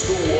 school.